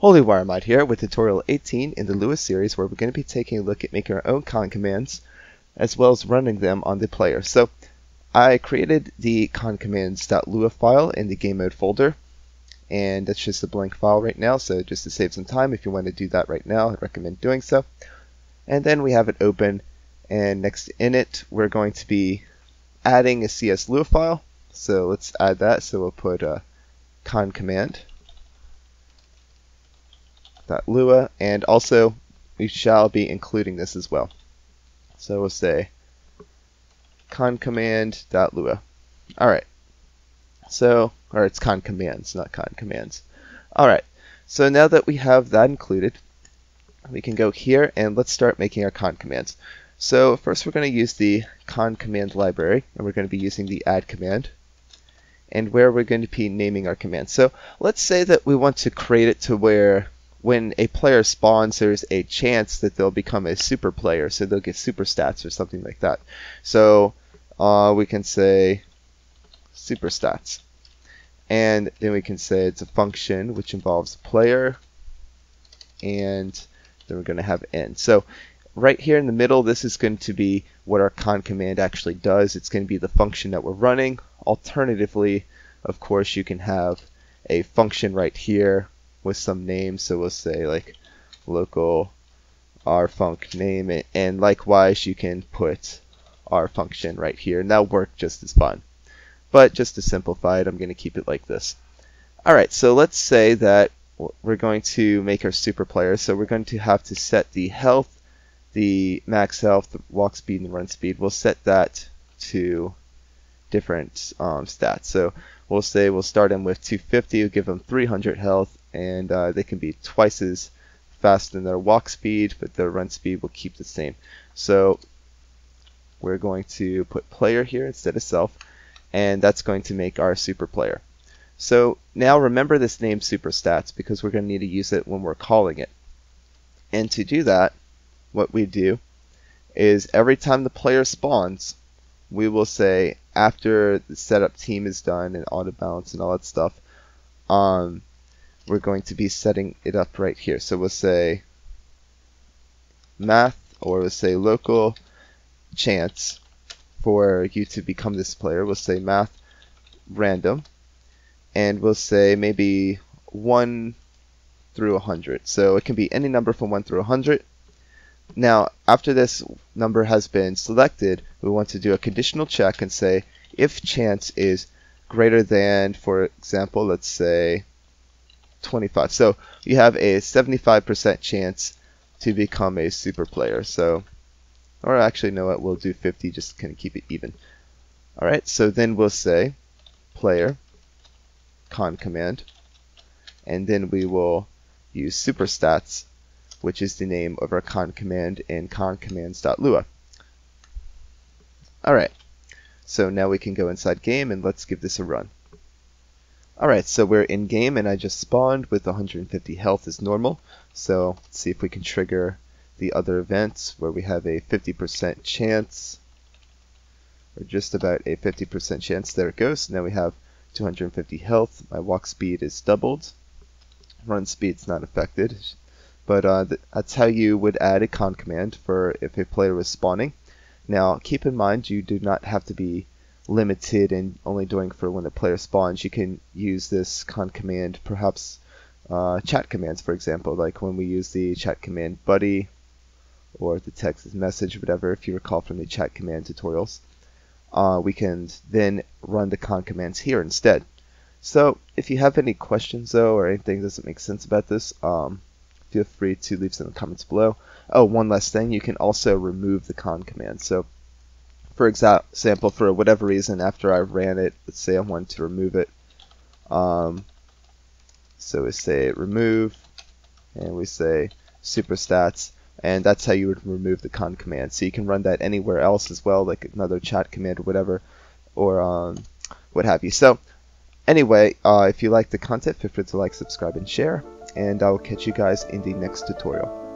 Holy Mod here with tutorial 18 in the Lua series where we're going to be taking a look at making our own con commands as well as running them on the player. So I created the concommands.lua file in the game mode folder and that's just a blank file right now so just to save some time if you want to do that right now I'd recommend doing so. And then we have it open and next in it we're going to be adding a CS Lua file so let's add that so we'll put a con command Lua, and also we shall be including this as well. So we'll say con command dot Lua. All right. So, or it's con commands, not con commands. All right. So now that we have that included, we can go here and let's start making our con commands. So first we're going to use the con command library and we're going to be using the add command and where we're going to be naming our command. So let's say that we want to create it to where when a player spawns, there's a chance that they'll become a super player, so they'll get super stats or something like that. So uh, we can say super stats. And then we can say it's a function which involves a player, and then we're going to have n. So right here in the middle, this is going to be what our con command actually does. It's going to be the function that we're running. Alternatively, of course, you can have a function right here with some names. So we'll say like local rfunc name it, and likewise you can put our function right here and that'll work just as fine. But just to simplify it, I'm going to keep it like this. Alright, so let's say that we're going to make our super player, so we're going to have to set the health, the max health, the walk speed, and the run speed. We'll set that to different um, stats. So we'll say we'll start them with 250, we'll give them 300 health, and uh, they can be twice as fast in their walk speed, but their run speed will keep the same. So we're going to put player here instead of self, and that's going to make our super player. So now remember this name super stats because we're going to need to use it when we're calling it. And to do that, what we do is every time the player spawns, we will say after the setup team is done and auto balance and all that stuff, um, we're going to be setting it up right here. So we'll say math or we'll say local chance for you to become this player. We'll say math random and we'll say maybe 1 through 100. So it can be any number from 1 through 100. Now, after this number has been selected, we want to do a conditional check and say if chance is greater than, for example, let's say 25. So you have a 75% chance to become a super player. So, or actually, no, what? We'll do 50 just to kind of keep it even. All right. So then we'll say player con command, and then we will use super stats, which is the name of our con command in concommands.lua. All right. So now we can go inside game and let's give this a run. Alright, so we're in game and I just spawned with 150 health as normal. So let's see if we can trigger the other events where we have a 50% chance, or just about a 50% chance. There it goes. Now we have 250 health. My walk speed is doubled. Run speed's not affected. But uh, th that's how you would add a con command for if a player was spawning. Now keep in mind you do not have to be limited and only doing for when the player spawns, you can use this con command, perhaps uh, chat commands, for example, like when we use the chat command buddy or the text message, whatever, if you recall from the chat command tutorials. Uh, we can then run the con commands here instead. So if you have any questions though or anything that doesn't make sense about this, um, feel free to leave some comments below. Oh, one last thing, you can also remove the con command. So for example, for whatever reason, after I ran it, let's say I want to remove it. Um, so we say remove, and we say super stats, and that's how you would remove the con command. So you can run that anywhere else as well, like another chat command or whatever, or um, what have you. So anyway, uh, if you like the content, feel free to like, subscribe, and share, and I'll catch you guys in the next tutorial.